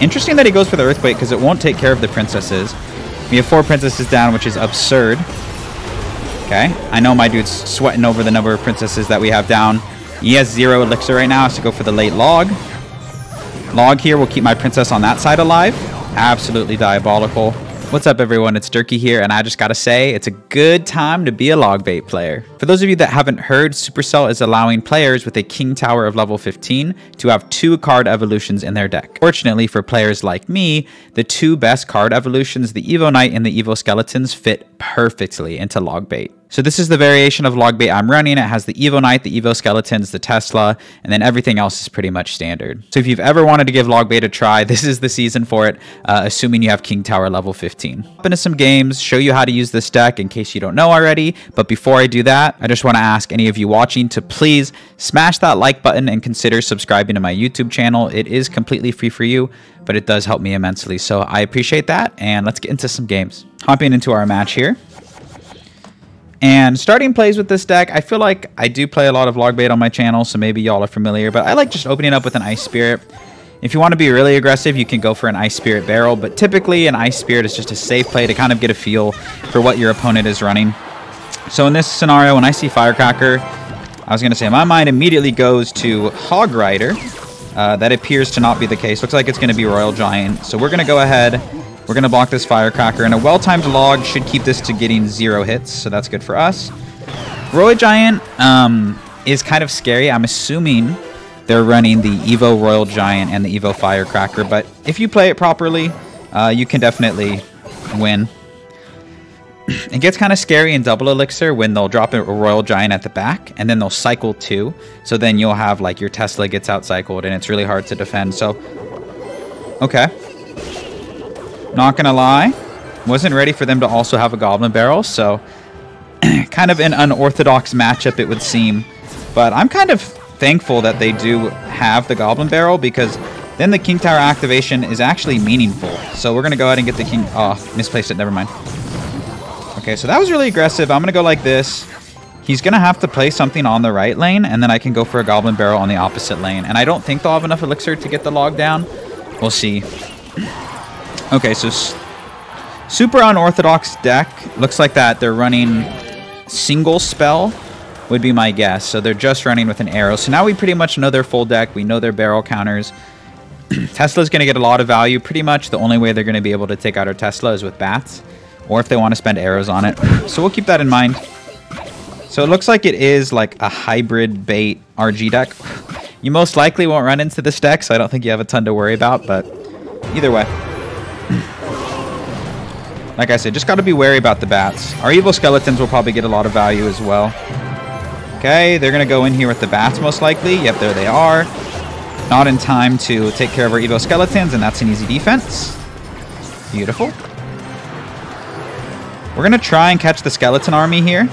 Interesting that he goes for the Earthquake because it won't take care of the princesses. We have four princesses down, which is absurd. Okay, I know my dude's sweating over the number of princesses that we have down. He has zero elixir right now, so go for the late log. Log here will keep my princess on that side alive. Absolutely diabolical. What's up everyone, it's Dirkyy here, and I just gotta say, it's a good time to be a logbait player. For those of you that haven't heard, Supercell is allowing players with a King Tower of level 15 to have two card evolutions in their deck. Fortunately for players like me, the two best card evolutions, the Evo Knight and the Evo Skeletons, fit perfectly into logbait. So this is the variation of Log logbait I'm running. It has the Evo Knight, the Evo Skeletons, the Tesla, and then everything else is pretty much standard. So if you've ever wanted to give Log logbait a try, this is the season for it, uh, assuming you have King Tower level 15. Hop into some games, show you how to use this deck in case you don't know already. But before I do that, I just want to ask any of you watching to please smash that like button and consider subscribing to my YouTube channel. It is completely free for you, but it does help me immensely. So I appreciate that, and let's get into some games. Hopping into our match here. And starting plays with this deck, I feel like I do play a lot of log bait on my channel, so maybe y'all are familiar, but I like just opening up with an Ice Spirit. If you want to be really aggressive, you can go for an Ice Spirit barrel, but typically an Ice Spirit is just a safe play to kind of get a feel for what your opponent is running. So in this scenario, when I see Firecracker, I was going to say my mind immediately goes to Hog Rider. Uh, that appears to not be the case. Looks like it's going to be Royal Giant. So we're going to go ahead we're going to block this Firecracker, and a well-timed log should keep this to getting zero hits, so that's good for us. Royal Giant um, is kind of scary. I'm assuming they're running the Evo Royal Giant and the Evo Firecracker, but if you play it properly, uh, you can definitely win. it gets kind of scary in double elixir when they'll drop a royal giant at the back and then they'll cycle two so then you'll have like your tesla gets out cycled and it's really hard to defend so okay not gonna lie. Wasn't ready for them to also have a Goblin Barrel, so kind of an unorthodox matchup it would seem. But I'm kind of thankful that they do have the Goblin Barrel because then the King Tower activation is actually meaningful. So we're to go ahead and get the King... Oh, misplaced it. Never mind. Okay, so that was really aggressive. I'm to go like this. He's to have to play something on the right lane, and then I can go for a Goblin Barrel on the opposite lane. And I don't think they'll have enough Elixir to get the log down. We'll see. Okay, so super unorthodox deck. Looks like that they're running single spell would be my guess. So they're just running with an arrow. So now we pretty much know their full deck. We know their barrel counters. Tesla's going to get a lot of value. Pretty much the only way they're going to be able to take out our Tesla is with bats. Or if they want to spend arrows on it. So we'll keep that in mind. So it looks like it is like a hybrid bait RG deck. You most likely won't run into this deck, so I don't think you have a ton to worry about. But either way. Like I said, just got to be wary about the bats. Our Evo skeletons will probably get a lot of value as well. Okay, they're going to go in here with the bats most likely. Yep, there they are. Not in time to take care of our Evo skeletons, and that's an easy defense. Beautiful. We're going to try and catch the skeleton army here.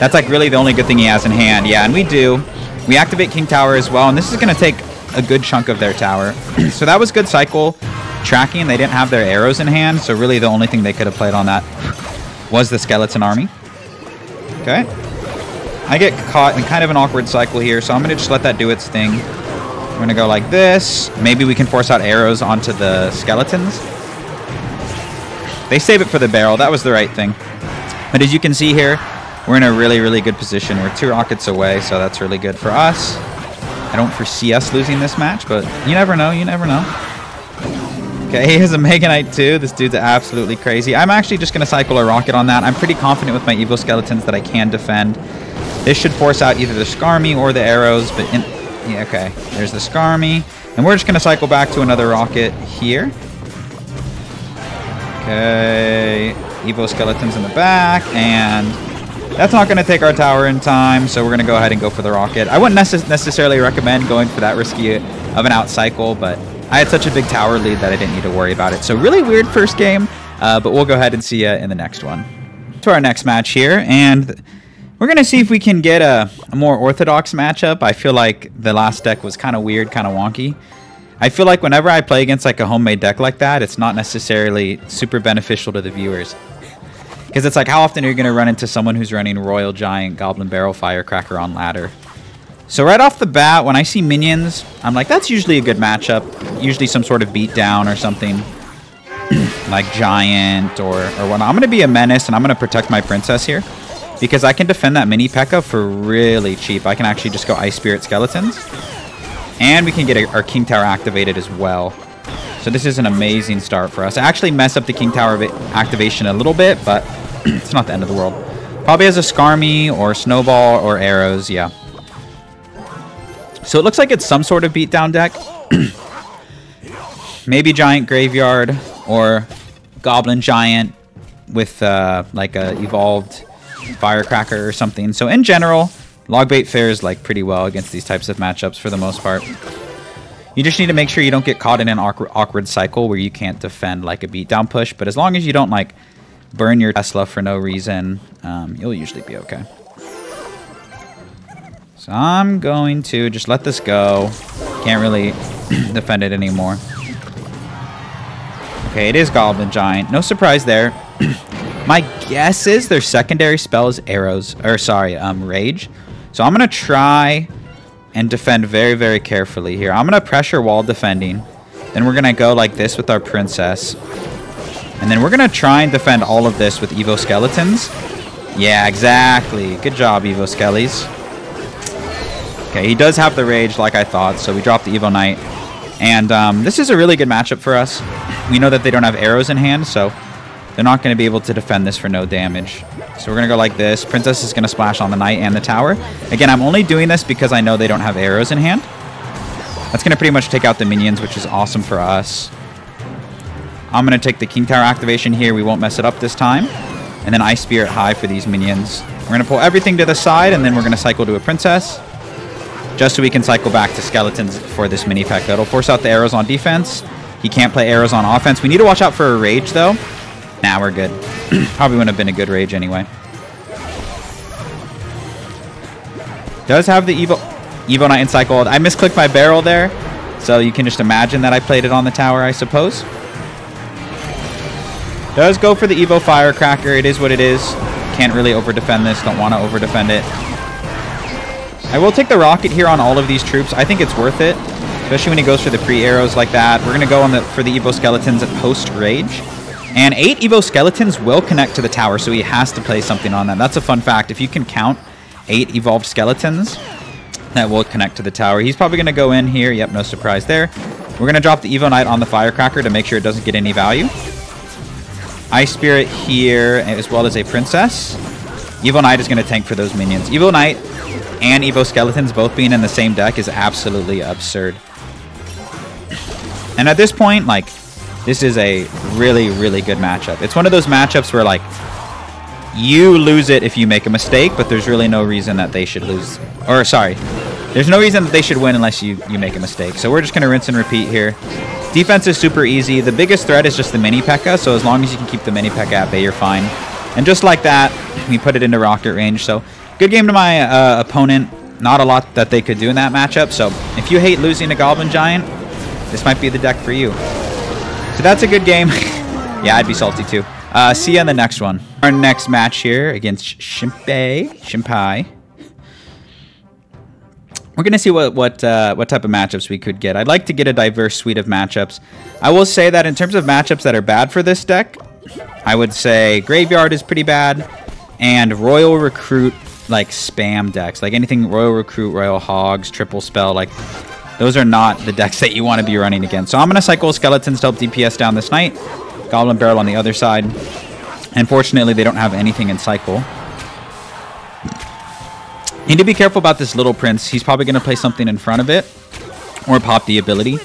That's like really the only good thing he has in hand. Yeah, and we do. We activate King Tower as well, and this is going to take a good chunk of their tower. so that was good cycle tracking. They didn't have their arrows in hand, so really the only thing they could have played on that was the skeleton army. Okay. I get caught in kind of an awkward cycle here, so I'm going to just let that do its thing. We're going to go like this. Maybe we can force out arrows onto the skeletons. They save it for the barrel. That was the right thing. But as you can see here, we're in a really, really good position. We're two rockets away, so that's really good for us. I don't foresee us losing this match, but you never know. You never know. Okay, he has a Mega Knight too. This dude's absolutely crazy. I'm actually just going to cycle a rocket on that. I'm pretty confident with my Evo Skeletons that I can defend. This should force out either the Skarmy or the arrows, but in, yeah, okay. There's the Skarmy. And we're just going to cycle back to another rocket here. Okay, Evo Skeletons in the back, and that's not going to take our tower in time, so we're going to go ahead and go for the rocket. I wouldn't necess necessarily recommend going for that risky of an out cycle, but I had such a big tower lead that I didn't need to worry about it. So really weird first game, uh, but we'll go ahead and see you in the next one. To our next match here, and we're going to see if we can get a, a more orthodox matchup. I feel like the last deck was kind of weird, kind of wonky. I feel like whenever I play against like a homemade deck like that, it's not necessarily super beneficial to the viewers. Because it's like, how often are you going to run into someone who's running Royal Giant, Goblin Barrel, Firecracker on ladder? So right off the bat, when I see minions, I'm like, that's usually a good matchup. Usually some sort of beatdown or something. like Giant or, or whatnot. I'm going to be a menace and I'm going to protect my princess here. Because I can defend that mini P.E.K.K.A for really cheap. I can actually just go Ice Spirit Skeletons. And we can get our King Tower activated as well. So this is an amazing start for us. I actually mess up the King Tower activation a little bit, but it's not the end of the world. Probably has a Skarmy or Snowball or Arrows, yeah. So it looks like it's some sort of beatdown deck. Maybe Giant Graveyard or Goblin Giant with uh, like a evolved Firecracker or something. So in general, Logbait fares like pretty well against these types of matchups for the most part. You just need to make sure you don't get caught in an awkward, cycle where you can't defend like a beatdown push. But as long as you don't like burn your Tesla for no reason, um, you'll usually be okay. So I'm going to just let this go. Can't really defend it anymore. Okay, it is Goblin Giant. No surprise there. My guess is their secondary spell is arrows, or sorry, um, rage. So I'm going to try and defend very, very carefully here. I'm going to pressure wall defending. Then we're going to go like this with our princess. And then we're going to try and defend all of this with Evo Skeletons. Yeah, exactly. Good job, Evo Skellies. Okay, he does have the rage like I thought, so we dropped the Evo Knight. And um, this is a really good matchup for us. We know that they don't have arrows in hand, so they're not going to be able to defend this for no damage. So we're going to go like this. Princess is going to splash on the Knight and the Tower. Again, I'm only doing this because I know they don't have arrows in hand. That's going to pretty much take out the minions, which is awesome for us. I'm going to take the King Tower activation here. We won't mess it up this time. And then Ice Spirit High for these minions. We're going to pull everything to the side, and then we're going to cycle to a Princess just so we can cycle back to skeletons for this mini pack. It'll force out the arrows on defense. He can't play arrows on offense. We need to watch out for a rage, though. Nah, we're good. Probably wouldn't have been a good rage anyway. Does have the Evo, Evo Knight Encycled. I misclicked my barrel there, so you can just imagine that I played it on the tower, I suppose. Does go for the Evo Firecracker. It is what it is. Can't really over-defend this. Don't want to over-defend it. I will take the rocket here on all of these troops. I think it's worth it, especially when he goes for the pre-arrows like that. We're going to go on the for the Evo Skeletons at post-rage. And eight Evo Skeletons will connect to the tower, so he has to play something on that. That's a fun fact. If you can count eight Evolved Skeletons, that will connect to the tower. He's probably going to go in here. Yep, no surprise there. We're going to drop the Evo Knight on the Firecracker to make sure it doesn't get any value. Ice Spirit here, as well as a Princess. Evo Knight is going to tank for those minions. Evo Knight and Evo Skeletons both being in the same deck is absolutely absurd. And at this point, like, this is a really, really good matchup. It's one of those matchups where, like, you lose it if you make a mistake, but there's really no reason that they should lose. Or, sorry, there's no reason that they should win unless you, you make a mistake. So we're just going to rinse and repeat here. Defense is super easy. The biggest threat is just the mini P.E.K.K.A, so as long as you can keep the mini P.E.K.K.A at bay, you're fine. And just like that, we put it into rocket range. So Good game to my uh, opponent. Not a lot that they could do in that matchup. So if you hate losing a Goblin Giant, this might be the deck for you. So that's a good game. yeah, I'd be salty too. Uh, see you in the next one. Our next match here against Shimpai. Shimpai. We're gonna see what what uh, what type of matchups we could get. I'd like to get a diverse suite of matchups. I will say that in terms of matchups that are bad for this deck, I would say Graveyard is pretty bad, and Royal Recruit like spam decks. Like anything Royal Recruit, Royal Hogs, Triple Spell, like those are not the decks that you want to be running against. So I'm going to cycle Skeletons to help DPS down this Knight. Goblin Barrel on the other side. Unfortunately, they don't have anything in cycle. Need to be careful about this Little Prince. He's probably going to play something in front of it. Or pop the ability.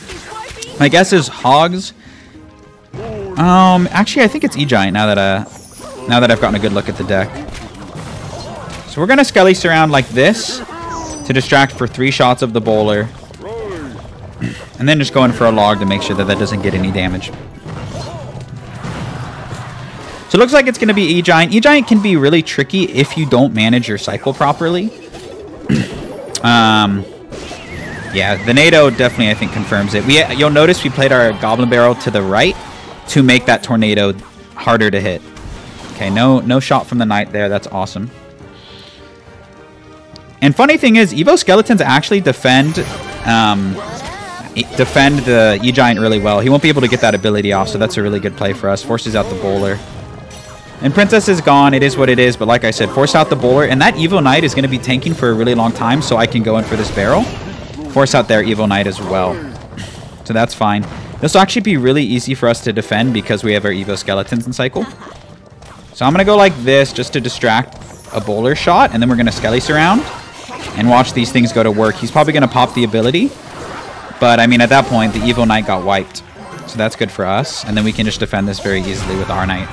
My guess is Hogs. Um, actually, I think it's E-Giant now that uh, now that I've gotten a good look at the deck. So we're going to Skelly surround like this to distract for three shots of the bowler. And then just go in for a log to make sure that that doesn't get any damage. So it looks like it's going to be E-Giant. E-Giant can be really tricky if you don't manage your cycle properly. um, yeah, the NATO definitely, I think, confirms it. We You'll notice we played our Goblin Barrel to the right to make that Tornado harder to hit. Okay, no, no shot from the Knight there. That's awesome. And funny thing is, Evo Skeletons actually defend um, defend the E-Giant really well. He won't be able to get that ability off, so that's a really good play for us. Forces out the Bowler. And Princess is gone. It is what it is. But like I said, force out the Bowler. And that Evo Knight is going to be tanking for a really long time, so I can go in for this barrel. Force out their Evo Knight as well. So that's fine. This will actually be really easy for us to defend because we have our Evo Skeletons in cycle. So I'm going to go like this just to distract a Bowler shot. And then we're going to Skelly Surround and watch these things go to work. He's probably going to pop the ability. But, I mean, at that point, the Evo Knight got wiped. So that's good for us. And then we can just defend this very easily with our Knight.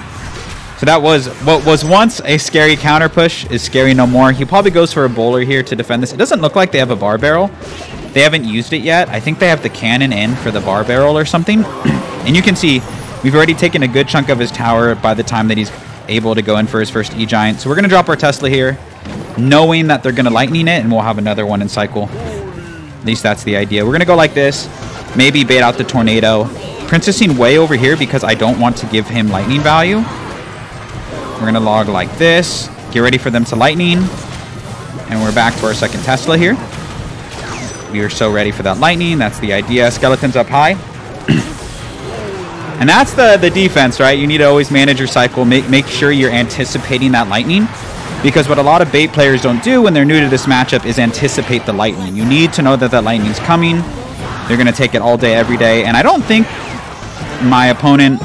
So that was what was once a scary counter push is scary no more. He probably goes for a bowler here to defend this. It doesn't look like they have a Barb Barrel. They haven't used it yet. I think they have the cannon in for the Barb Barrel or something. and you can see we've already taken a good chunk of his tower by the time that he's able to go in for his first E-Giant. So we're going to drop our Tesla here, knowing that they're going to lightning it, and we'll have another one in cycle. At least that's the idea. We're going to go like this. Maybe bait out the tornado. Princessing way over here because I don't want to give him lightning value. We're going to log like this. Get ready for them to lightning. And we're back to our second Tesla here. We are so ready for that lightning. That's the idea. Skeletons up high. and that's the, the defense, right? You need to always manage your cycle. Make, make sure you're anticipating that lightning. Because what a lot of bait players don't do when they're new to this matchup is anticipate the lightning. You need to know that that lightning's coming. They're going to take it all day, every day. And I don't think my opponent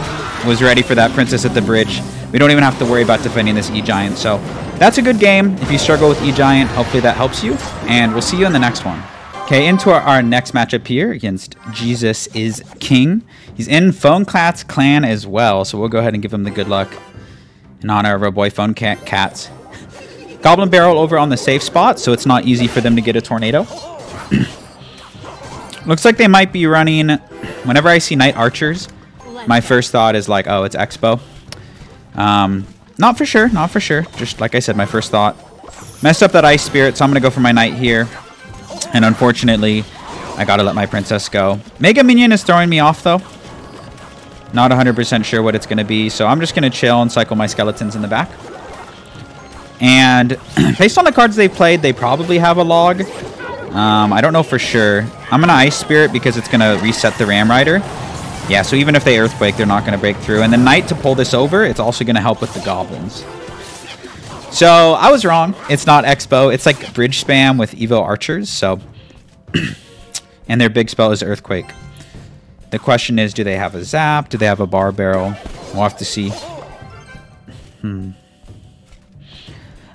was ready for that Princess at the Bridge. We don't even have to worry about defending this E-Giant. So that's a good game. If you struggle with E-Giant, hopefully that helps you. And we'll see you in the next one. Okay, into our, our, next matchup here against Jesus is King. He's in Phone Cat's clan as well, so we'll go ahead and give him the good luck in honor of our boy Phone Cat Cats. Goblin Barrel over on the safe spot, so it's not easy for them to get a tornado. Looks like they might be running... Whenever I see Knight Archers, my first thought is like, oh, it's X-Bow. Um, not for sure, not for sure. Just like I said, my first thought. Messed up that Ice Spirit, so I'm going to go for my Knight here. And unfortunately, I got to let my Princess go. Mega Minion is throwing me off, though. Not 100% sure what it's going to be, so I'm just going to chill and cycle my Skeletons in the back. And based on the cards they've played, they probably have a log. Um, I don't know for sure. I'm going to Ice Spirit because it's going to reset the Ram Rider. Yeah, so even if they Earthquake, they're not going to break through. And the Knight to pull this over, it's also going to help with the Goblins. So, I was wrong. It's not X-Bow. It's like Bridge Spam with Evo Archers, so... and their big spell is Earthquake. The question is, do they have a Zap? Do they have a Barb Barrel? We'll have to see. Hmm.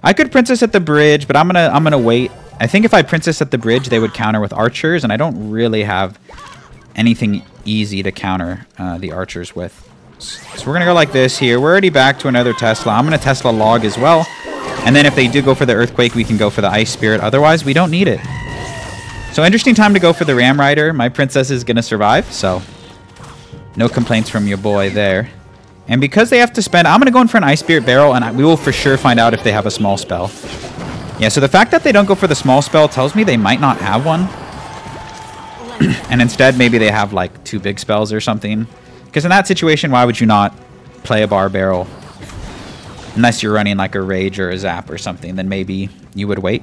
I could Princess at the Bridge, but I'm gonna I'm gonna wait. I think if I Princess at the Bridge, they would counter with Archers, and I don't really have anything easy to counter uh, the archers with. So we're to go like this here. We're already back to another Tesla. I'm to Tesla log as well. And then if they do go for the Earthquake, we can go for the Ice Spirit. Otherwise, we don't need it. So interesting time to go for the Ram Rider. My Princess is to survive, so no complaints from your boy there. And because they have to spend... I'm going to go in for an Ice Spirit Barrel, and we will for sure find out if they have a small spell. Yeah, so the fact that they don't go for the small spell tells me they might not have one. and instead maybe they have like two big spells or something. Because in that situation, why would you not play a Barb Barrel? Unless you're running like a rage or a zap or something, then maybe you would wait.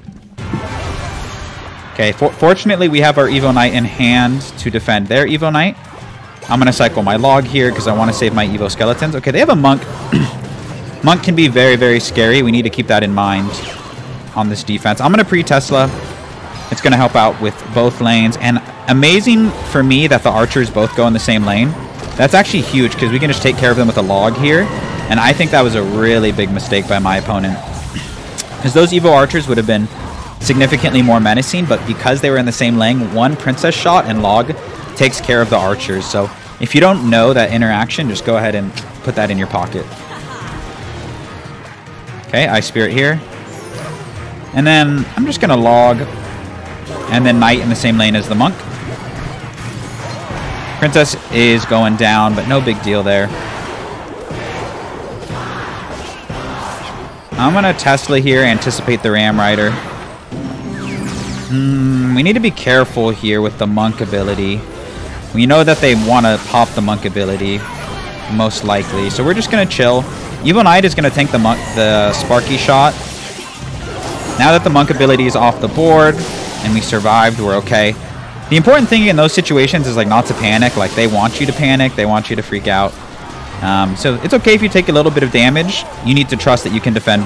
Okay, for fortunately we have our Evo Knight in hand to defend their Evo Knight. I'm going to cycle my log here because I want to save my Evo Skeletons. Okay, they have a Monk. Monk can be very, very scary. We need to keep that in mind on this defense. I'm going to pre-Tesla. It's going to help out with both lanes. And amazing for me that the archers both go in the same lane. That's actually huge because we can just take care of them with a log here. And I think that was a really big mistake by my opponent. Because those Evo archers would have been significantly more menacing, but because they were in the same lane, one princess shot and log takes care of the archers. So if you don't know that interaction, just go ahead and put that in your pocket. Okay, Ice Spirit here. And then I'm just going to log and then Knight in the same lane as the Monk. Princess is going down, but no big deal there. I'm going to Tesla here, anticipate the Ram Rider. Hmm, we need to be careful here with the Monk ability. We know that they want to pop the Monk ability, most likely. So we're just going to chill. Evo Knight is going to tank the, monk, the Sparky shot. Now that the monk ability is off the board and we survived, we're okay. The important thing in those situations is like not to panic. Like they want you to panic. They want you to freak out. Um, so it's okay if you take a little bit of damage. You need to trust that you can defend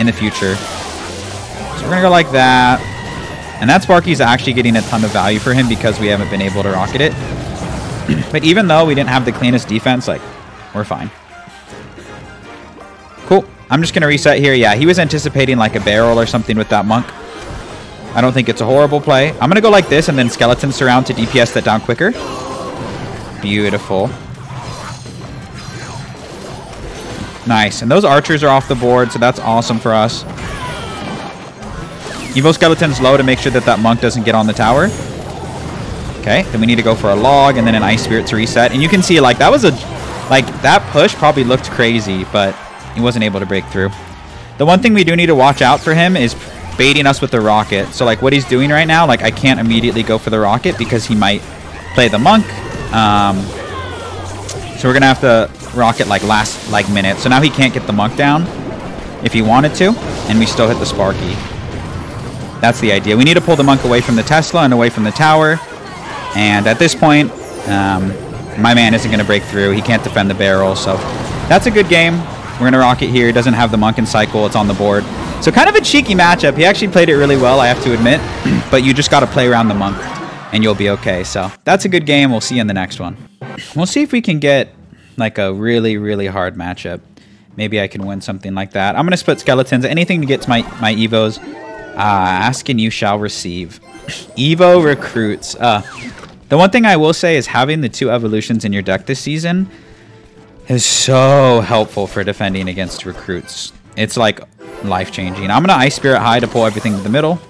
in the future. So we're going to go like that. And that Sparky's actually getting a ton of value for him because we haven't been able to rocket it. But even though we didn't have the cleanest defense, like, we're fine. Cool. I'm just going to reset here. Yeah, he was anticipating like a barrel or something with that monk. I don't think it's a horrible play. I'm going to go like this and then skeleton surround to DPS that down quicker. Beautiful. Nice. And those archers are off the board, so that's awesome for us. Evo Skeleton's low to make sure that that monk doesn't get on the tower. Okay, then we need to go for a log and then an Ice Spirit to reset. And you can see, like, that was a... Like, that push probably looked crazy, but he wasn't able to break through. The one thing we do need to watch out for him is baiting us with the rocket. So, like, what he's doing right now, like, I can't immediately go for the rocket because he might play the monk. Um, so we're going to have to rocket like last like minute. So now he can't get the monk down if he wanted to, and we still hit the Sparky. That's the idea. We need to pull the monk away from the Tesla and away from the tower. And at this point, um, my man isn't going to break through. He can't defend the barrel, so that's a good game. We're going to rocket here. He doesn't have the monk in cycle. It's on the board. So kind of a cheeky matchup. He actually played it really well, I have to admit. but you just got to play around the monk, and you'll be okay. So that's a good game. We'll see you in the next one. We'll see if we can get like a really, really hard matchup. Maybe I can win something like that. I'm going to split skeletons. Anything to get to my, my Evos. Uh, ask and you shall receive. Evo recruits. Uh, the one thing I will say is having the two evolutions in your deck this season is so helpful for defending against recruits. It's like life-changing. I'm going to Ice Spirit High to pull everything to the middle.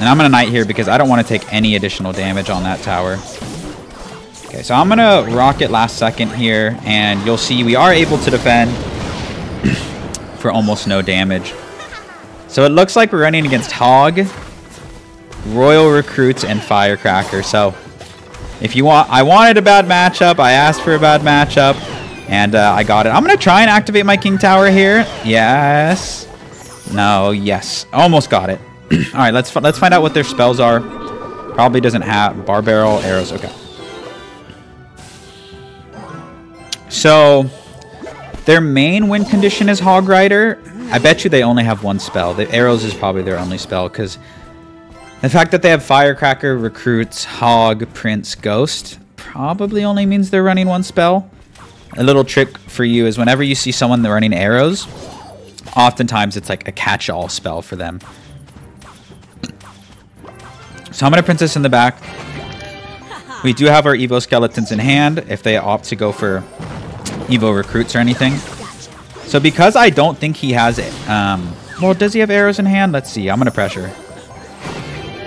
And I'm going to Knight here because I don't want to take any additional damage on that tower. Okay, so I'm going to rocket last second here, and you'll see we are able to defend for almost no damage. So it looks like we're running against Hog, Royal Recruits, and Firecracker. So if you want, I wanted a bad matchup. I asked for a bad matchup, and uh, I got it. I'm going to try and activate my King Tower here. Yes. No, yes. Almost got it. All right, let's let's find out what their spells are. Probably doesn't have Barb Barrel arrows. Okay. So, their main win condition is Hog Rider. I bet you they only have one spell. The arrows is probably their only spell because the fact that they have Firecracker, Recruits, Hog, Prince, Ghost probably only means they're running one spell. A little trick for you is whenever you see someone running arrows, oftentimes it's like a catch-all spell for them. So I'm going to Princess in the back. We do have our Evo Skeletons in hand if they opt to go for Evo recruits or anything. So because I don't think he has it, um, well, does he have arrows in hand? Let's see. I'm going to pressure.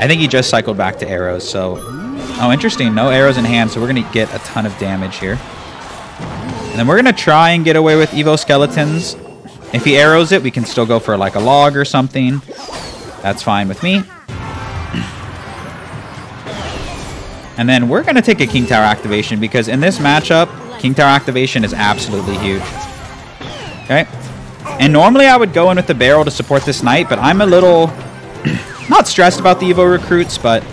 I think he just cycled back to arrows. So, oh, interesting. No arrows in hand. So we're going to get a ton of damage here. And then we're going to try and get away with Evo Skeletons. If he arrows it, we can still go for like a log or something. That's fine with me. And then we're going to take a King Tower activation because in this matchup, King Tower activation is absolutely huge. Okay. And normally I would go in with the barrel to support this knight, but I'm a little not stressed about the Evo recruits, but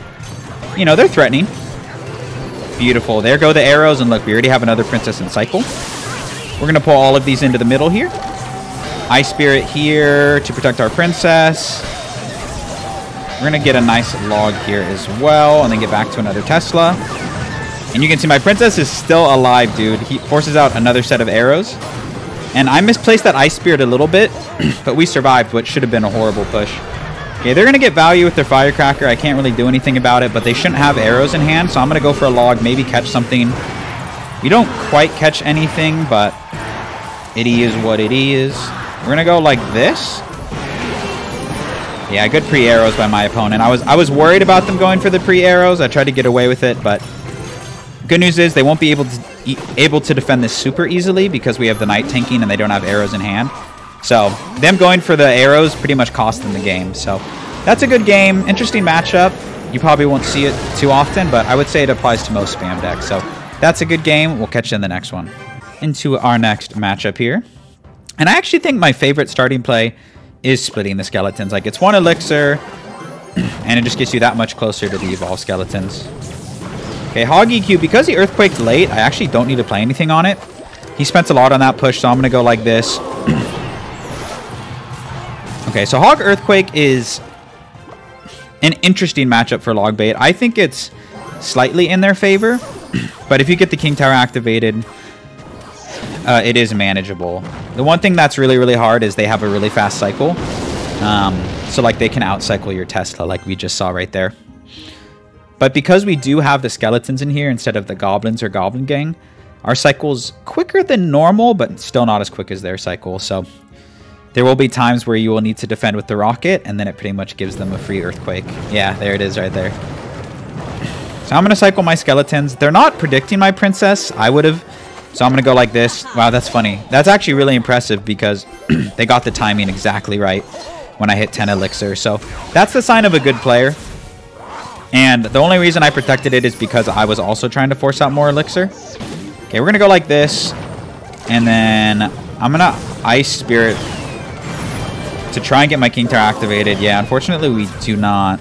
you know, they're threatening. Beautiful. There go the arrows, and look, we already have another princess in cycle. We're going to pull all of these into the middle here. Ice Spirit here to protect our princess. We're going to get a nice log here as well, and then get back to another Tesla. And you can see my princess is still alive, dude. He forces out another set of arrows. And I misplaced that Ice Spirit a little bit, but we survived what should have been a horrible push. Okay, they're going to get value with their Firecracker. I can't really do anything about it, but they shouldn't have arrows in hand, so I'm going to go for a log, maybe catch something. We don't quite catch anything, but it is what it is. We're going to go like this. Yeah, good pre-arrows by my opponent. I was I was worried about them going for the pre-arrows. I tried to get away with it, but good news is they won't be able to e able to defend this super easily because we have the knight tanking and they don't have arrows in hand. So them going for the arrows pretty much cost them the game. So that's a good game. Interesting matchup. You probably won't see it too often, but I would say it applies to most spam decks. So that's a good game. We'll catch you in the next one. Into our next matchup here. And I actually think my favorite starting play is splitting the skeletons. Like, it's one elixir, and it just gets you that much closer to the evolved skeletons. Okay, Hog EQ, because he Earthquaked late, I actually don't need to play anything on it. He spent a lot on that push, so I'm going to go like this. okay, so Hog Earthquake is an interesting matchup for Logbait. I think it's slightly in their favor, but if you get the King Tower activated, uh, it is manageable. The one thing that's really, really hard is they have a really fast cycle. Um, so, like, they can outcycle your Tesla, like we just saw right there. But because we do have the skeletons in here instead of the goblins or goblin gang, our cycle's quicker than normal, but still not as quick as their cycle. So there will be times where you will need to defend with the rocket, and then it pretty much gives them a free earthquake. Yeah, there it is right there. So I'm going to cycle my skeletons. They're not predicting my princess. I would have. So I'm going to go like this. Wow, that's funny. That's actually really impressive because they got the timing exactly right when I hit 10 elixir. So that's the sign of a good player. And the only reason I protected it is because I was also trying to force out more elixir. Okay, we're going to go like this. And then I'm going to Ice Spirit to try and get my King Tower activated. Yeah, unfortunately we do not.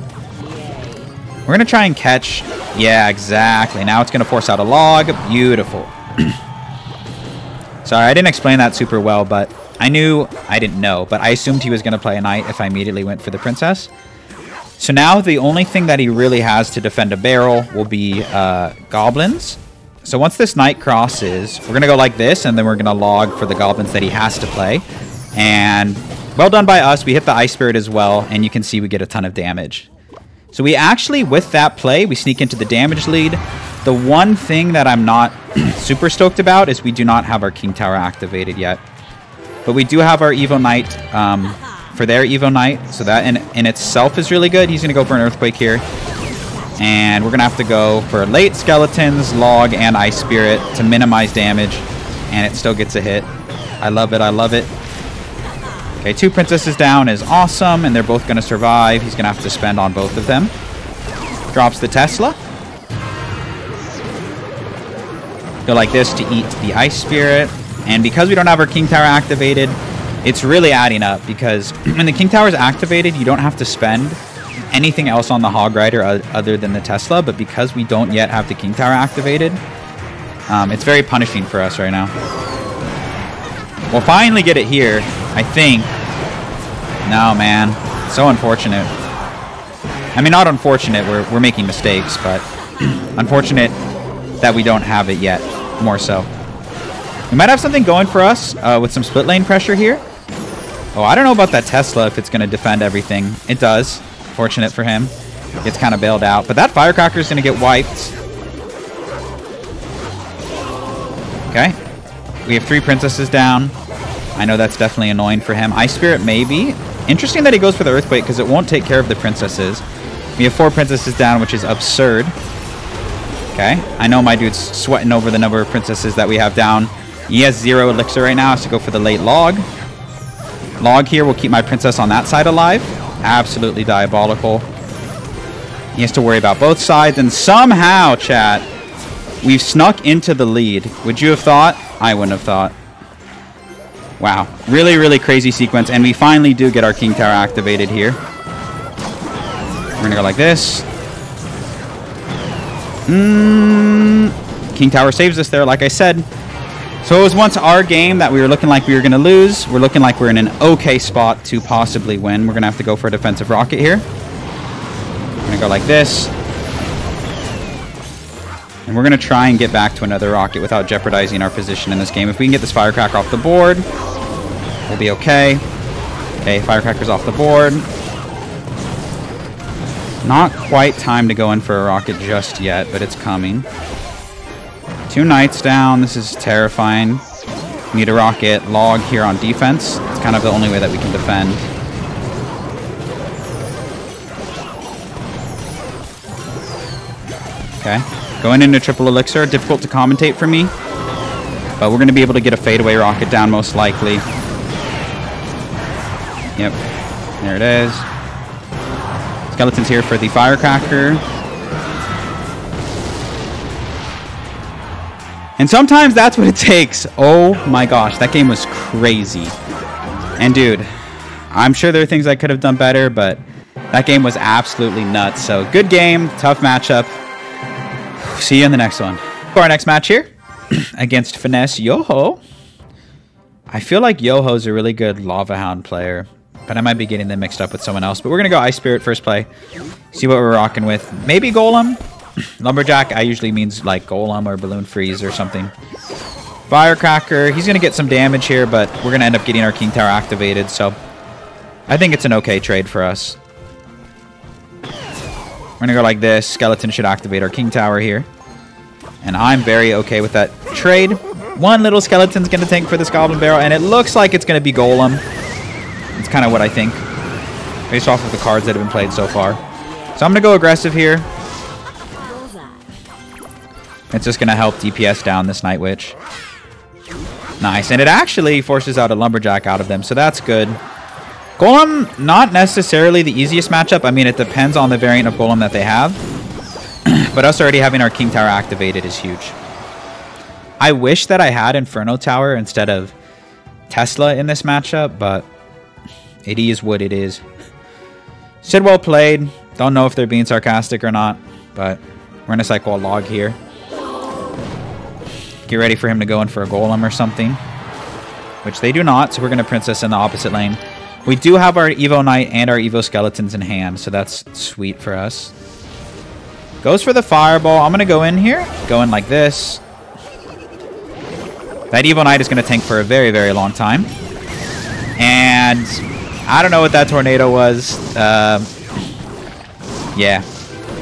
We're going to try and catch. Yeah, exactly. Now it's going to force out a log. Beautiful. Sorry, I didn't explain that super well, but I knew, I didn't know, but I assumed he was going to play a knight if I immediately went for the princess. So now the only thing that he really has to defend a barrel will be uh, goblins. So once this knight crosses, we're going to go like this, and then we're going to log for the goblins that he has to play. And well done by us. We hit the Ice Spirit as well, and you can see we get a ton of damage. So we actually, with that play, we sneak into the damage lead. The one thing that I'm not super stoked about is we do not have our King Tower activated yet. But we do have our Evo Knight um, for their Evo Knight. So that in, in itself is really good. He's going to go for an Earthquake here. And we're going to have to go for late Skeletons, Log, and Ice Spirit to minimize damage. And it still gets a hit. I love it. I love it. Okay, two Princesses down is awesome, and they're both going to survive. He's going to have to spend on both of them. Drops the Tesla. Go like this to eat the Ice Spirit. And because we don't have our King Tower activated, it's really adding up because when the King Tower is activated, you don't have to spend anything else on the Hog Rider other than the Tesla, but because we don't yet have the King Tower activated, um, it's very punishing for us right now. We'll finally get it here, I think. No, man. So unfortunate. I mean, not unfortunate, we're, we're making mistakes, but unfortunate that we don't have it yet, more so. We might have something going for us uh, with some split lane pressure here. Oh, I don't know about that Tesla if it's going to defend everything. It does. Fortunate for him. Gets kind of bailed out. But that Firecracker is going to get wiped. Okay. We have three Princesses down. I know that's definitely annoying for him. Ice Spirit, maybe. Interesting that he goes for the Earthquake because it won't take care of the Princesses. We have four Princesses down, which is absurd. Okay. I know my dude's sweating over the number of Princesses that we have down. He has zero Elixir right now, has to go for the late Log. Log here will keep my princess on that side alive. Absolutely diabolical. He has to worry about both sides. And somehow, chat, we've snuck into the lead. Would you have thought? I wouldn't have thought. Wow. Really, really crazy sequence. And we finally do get our King Tower activated here. We're going to go like this. Mm, King Tower saves us there, like I said. So it was once our game that we were looking like we were going to lose. We're looking like we're in an okay spot to possibly win. We're going to have to go for a defensive rocket here. We're going to go like this. And we're going to try and get back to another rocket without jeopardizing our position in this game. If we can get this firecracker off the board, we'll be okay. Okay, firecracker's off the board. Not quite time to go in for a rocket just yet, but it's coming. Two knights down. This is terrifying. Need a rocket log here on defense. It's kind of the only way that we can defend. Okay. Going into triple elixir. Difficult to commentate for me. But we're going to be able to get a fadeaway rocket down most likely. Yep. There it is. Skeletons here for the firecracker. And sometimes that's what it takes. Oh my gosh, that game was crazy. And dude, I'm sure there are things I could have done better, but that game was absolutely nuts. So good game, tough matchup. See you in the next one. For our next match here, against Finesse Yoho. I feel like Yoho's a really good Lava Hound player, but I might be getting them mixed up with someone else. But we're going to go Ice Spirit first play, see what we're rocking with. Maybe Golem. Lumberjack, I usually means like Golem or Balloon Freeze or something. Firecracker, he's going to get some damage here, but we're going to end up getting our King Tower activated, so I think it's an okay trade for us. We're to go like this. Skeleton should activate our King Tower here. And I'm very okay with that trade. One little skeleton's to tank for this Goblin Barrel, and it looks like it's to be Golem. It's kind of what I think, based off of the cards that have been played so far. So I'm to go aggressive here. It's just to help DPS down this Night Witch. Nice. And it actually forces out a Lumberjack out of them, so that's good. Golem, not necessarily the easiest matchup. I mean, it depends on the variant of Golem that they have. but us already having our King Tower activated is huge. I wish that I had Inferno Tower instead of Tesla in this matchup, but it is what it is. Sid well played. Don't know if they're being sarcastic or not, but we're going to cycle a log here. Get ready for him to go in for a golem or something. Which they do not, so we're going to princess in the opposite lane. We do have our Evo Knight and our Evo Skeletons in hand, so that's sweet for us. Goes for the Fireball. I'm going to go in here. Go in like this. That Evo Knight is going to tank for a very, very long time. And I don't know what that tornado was. Uh, yeah,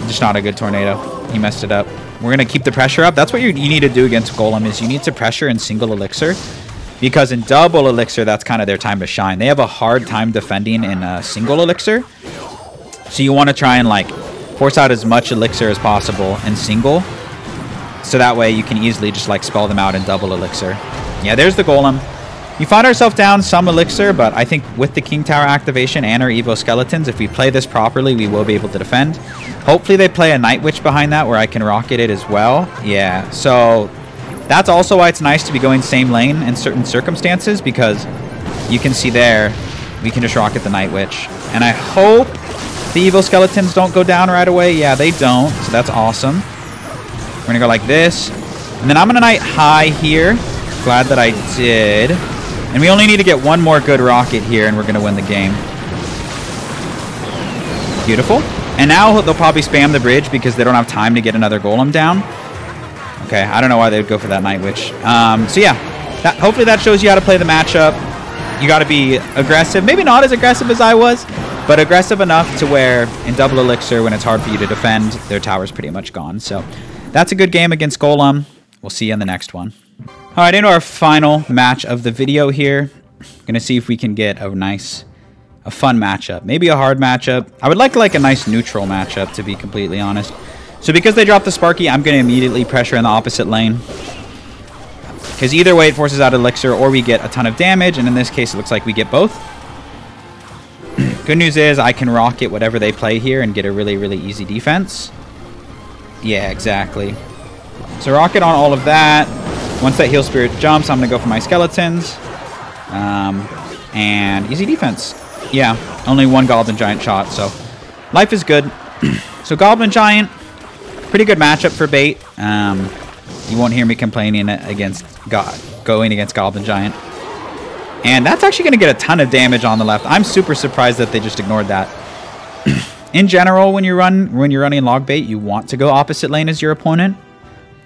just not a good tornado. He messed it up. We're going to keep the pressure up. That's what you, you need to do against Golem is you need to pressure in single Elixir. Because in double Elixir, that's kind of their time to shine. They have a hard time defending in a single Elixir. So you want to try and like force out as much Elixir as possible in single. So that way you can easily just like spell them out in double Elixir. Yeah, there's the Golem. You find ourselves down some Elixir, but I think with the King Tower activation and our Evo Skeletons, if we play this properly, we will be able to defend. Hopefully they play a Night Witch behind that where I can rocket it as well. Yeah, so that's also why it's nice to be going same lane in certain circumstances because you can see there, we can just rocket the Night Witch. And I hope the Evo Skeletons don't go down right away. Yeah, they don't, so that's awesome. We're to go like this. And then I'm to Knight High here. Glad that I did. And we only need to get one more good rocket here, and we're to win the game. Beautiful. And now they'll probably spam the bridge because they don't have time to get another golem down. Okay, I don't know why they would go for that Night Witch. Um, so yeah, that, hopefully that shows you how to play the matchup. You got to be aggressive. Maybe not as aggressive as I was, but aggressive enough to where in double elixir, when it's hard for you to defend, their tower's pretty much gone. So that's a good game against Golem. We'll see you in the next one. All right, into our final match of the video here. Gonna see if we can get a nice, a fun matchup. Maybe a hard matchup. I would like like a nice neutral matchup, to be completely honest. So because they dropped the Sparky, I'm gonna immediately pressure in the opposite lane. Because either way, it forces out Elixir, or we get a ton of damage, and in this case, it looks like we get both. Good news is I can rocket whatever they play here and get a really, really easy defense. Yeah, exactly. So rocket on all of that. Once that heal spirit jumps, I'm going to go for my skeletons. Um, and easy defense. Yeah, only one goblin giant shot, so life is good. so goblin giant, pretty good matchup for bait. Um, you won't hear me complaining against God going against goblin giant. And that's actually going to get a ton of damage on the left. I'm super surprised that they just ignored that. In general, when you run when you're running log bait, you want to go opposite lane as your opponent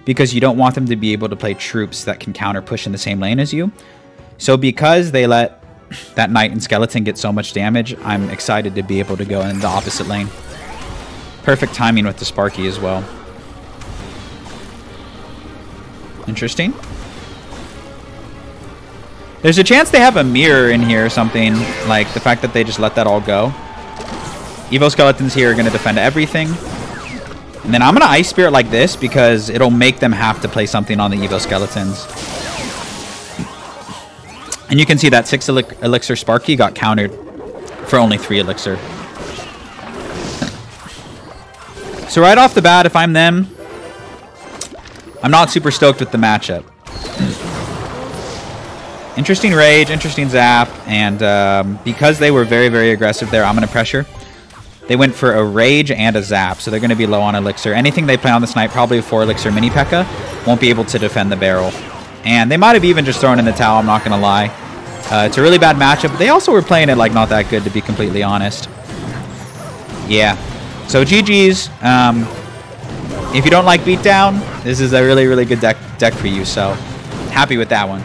because you don't want them to be able to play troops that can counter push in the same lane as you. So because they let that knight and skeleton get so much damage, I'm excited to be able to go in the opposite lane. Perfect timing with the Sparky as well. Interesting. There's a chance they have a mirror in here or something, like the fact that they just let that all go. Evo Skeletons here are going to defend everything. And then I'm going to Ice Spirit like this because it'll make them have to play something on the Evo Skeletons. And you can see that 6 Elixir Sparky got countered for only 3 Elixir. So right off the bat, if I'm them, I'm not super stoked with the matchup. Interesting Rage, interesting Zap, and um, because they were very, very aggressive there, I'm going to pressure. They went for a Rage and a Zap, so they're going to be low on Elixir. Anything they play on this night, probably a 4 Elixir Mini P.E.K.K.A, won't be able to defend the barrel. And they might have even just thrown in the towel, I'm not going to lie. Uh, it's a really bad matchup. but They also were playing it like not that good, to be completely honest. Yeah. So GG's. Um, if you don't like Beatdown, this is a really, really good deck, deck for you. So happy with that one.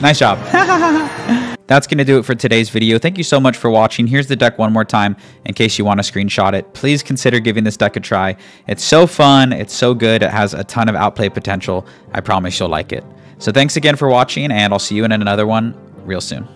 Nice job. That's going to do it for today's video. Thank you so much for watching. Here's the deck one more time in case you want to screenshot it. Please consider giving this deck a try. It's so fun. It's so good. It has a ton of outplay potential. I promise you'll like it. So thanks again for watching, and I'll see you in another one real soon.